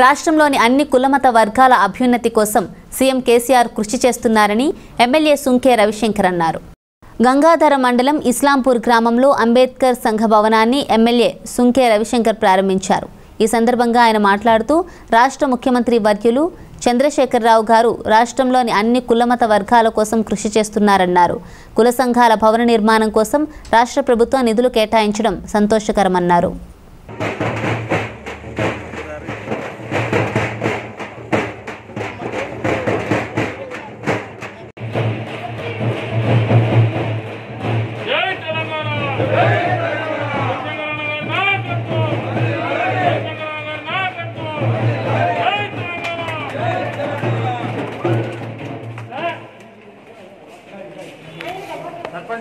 రాష్ట్రంలోని అన్ని కులమత వర్గాల అభ్యున్నతి కోసం సీఎం కేసీఆర్ కృషి చేస్తున్నారని ఎమ్మెల్యే సుంకే రవిశంకర్ అన్నారు. గంగాధర మండలం ఇస్లాంపూర్ గ్రామంలో అంబేద్కర్ సంఘ భవనాన్ని ఎమ్మెల్యే సుంకే రవిశంకర్ ప్రారంభించారు. ఈ సందర్భంగా ఆయన మాట్లాడుతూ రాష్ట్ర ముఖ్యమంత్రి వర్యులు చంద్రశేఖరరావు గారు రాష్ట్రంలోని అన్ని కులమత వర్గాల కోసం కృషి చేస్తున్నారన్నారు. కుల సంఘాల భవన నిర్మాణం కోసం రాష్ట్ర ప్రభుత్వం నిధులు కేటాయించడం సంతోషకరమన్నారు.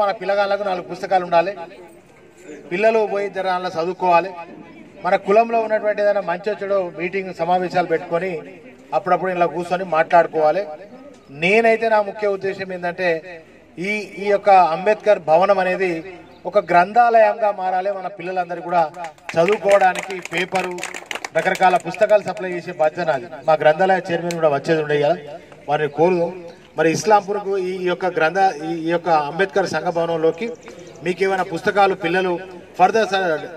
మన పిల్లగాళ్ళకు నాలుగు పుస్తకాలు ఉండాలి. పిల్లలు పోయి జర చదువుకోవాలి. మన కులంలో ఉన్నటువంటి ఏదైనా మంచి వచ్చాడో మీటింగ్ సమావేశాలు పెట్టుకొని అప్పుడప్పుడు ఇలా కూర్చొని మాట్లాడుకోవాలి. నేనైతే నా ముఖ్య ఉద్దేశం ఏంటంటే ఈ ఈ యొక్క అంబేద్కర్ భవనం అనేది ఒక గ్రంథాలయంగా మారాలి. మన పిల్లలందరూ కూడా చదువుకోవడానికి పేపరు రకరకాల పుస్తకాలు సప్లై చేసే బాధ్యత నాది. మా గ్రంథాలయ చైర్మన్ కూడా వచ్చేది ఉండే కదా వారిని కోరు మరి ఇస్లాంపూర్కు ఈ యొక్క గ్రంథ ఈ ఈ యొక్క అంబేద్కర్ సంఘ భవనంలోకి మీకు ఏమైనా పుస్తకాలు పిల్లలు ఫర్దర్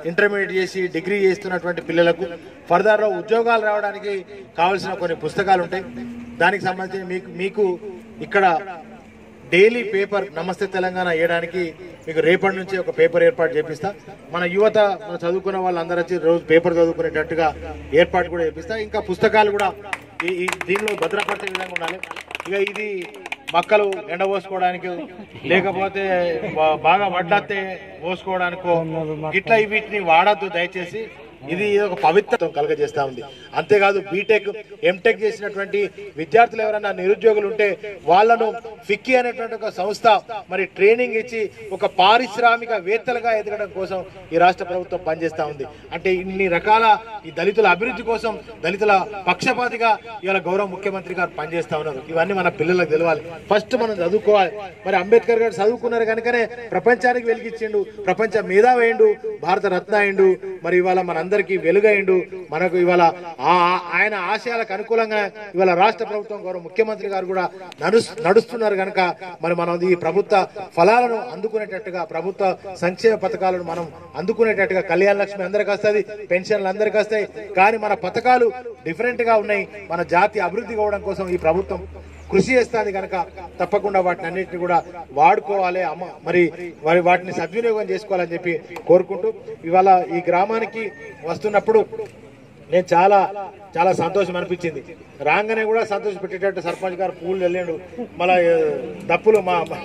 ఇంటర్మీడియట్ చేసి డిగ్రీ చేస్తున్నటువంటి పిల్లలకు ఫర్దర్లో ఉద్యోగాలు రావడానికి కావాల్సిన కొన్ని పుస్తకాలు ఉంటాయి. దానికి సంబంధించి మీకు మీకు ఇక్కడ డైలీ పేపర్ నమస్తే తెలంగాణ వేయడానికి మీకు రేపటి నుంచి ఒక పేపర్ ఏర్పాటు చేపిస్తా. మన యువత మన చదువుకున్న వాళ్ళందరూ వచ్చి రోజు పేపర్ చదువుకునేటట్టుగా ఏర్పాటు కూడా చేపిస్తా. ఇంకా పుస్తకాలు కూడా ఈ దీనిలో భద్రపరిచే విధంగా ఉండాలి. ఇక ఇది మక్కలు ఎండ పోసుకోవడానికి లేకపోతే బాగా వడ్లత్తే పోసుకోవడానికో ఇట్లా వీటిని వాడద్దు దయచేసి. ఇది ఒక పవిత్రత్వం కలగజేస్తా ఉంది. అంతేకాదు బీటెక్ ఎంటెక్ చేసినటువంటి విద్యార్థులు ఎవరైనా నిరుద్యోగులు ఉంటే వాళ్ళను ఫిక్కీ అనేటువంటి ఒక సంస్థ మరి ట్రైనింగ్ ఇచ్చి ఒక పారిశ్రామిక వేత్తలుగా ఎదగడం కోసం ఈ రాష్ట్ర ప్రభుత్వం పనిచేస్తా ఉంది. అంటే ఇన్ని రకాల ఈ దళితుల అభివృద్ధి కోసం దళితుల పక్షపాతిగా ఇవాళ గౌరవ ముఖ్యమంత్రి గారు పనిచేస్తా ఉన్నారు. ఇవన్నీ మన పిల్లలకు తెలవాలి. ఫస్ట్ మనం చదువుకోవాలి. మరి అంబేద్కర్ గారు చదువుకున్నారు కనుకనే ప్రపంచానికి వెలిగించిండు ప్రపంచ వేయండు భారత రత్న అయిండు. మరి ఇవాళ మనందరికీ వెలుగైండు. మనకు ఇవాళ ఆ- ఆయన ఆశయాలకు అనుకూలంగా ఇవాళ రాష్ట్ర ప్రభుత్వం గౌరవ ముఖ్యమంత్రి గారు కూడా నడుస్- నడుస్తున్నారు కనుక మరి మనం ఈ ప్రభుత్వ ఫలాలను అందుకునేటట్టుగా ప్రభుత్వ సంక్షేమ పథకాలను మనం అందుకునేటట్టుగా కళ్యాణ లక్ష్మి అందరికి వస్తుంది పెన్షన్లు అందరికి వస్తాయి. కానీ మన పథకాలు డిఫరెంట్గా ఉన్నాయి. మన జాతి అభివృద్ధి కావడం కోసం ఈ ప్రభుత్వం కృషి చేస్తుంది కనుక తప్పకుండా వాటిని అన్నింటిని కూడా వాడుకోవాలి. అమ్మ మరి మరి వాటిని సద్వినియోగం చేసుకోవాలని చెప్పి కోరుకుంటూ ఇవాళ ఈ గ్రామానికి వస్తున్నప్పుడు నేను చాలా చాలా సంతోషం అనిపించింది. రాగానే కూడా సంతోష పెట్టేటట్టు సర్పంచ్ గారు పూలు వెళ్ళాడు మళ్ళా తప్పులు దప్పులు మా మా-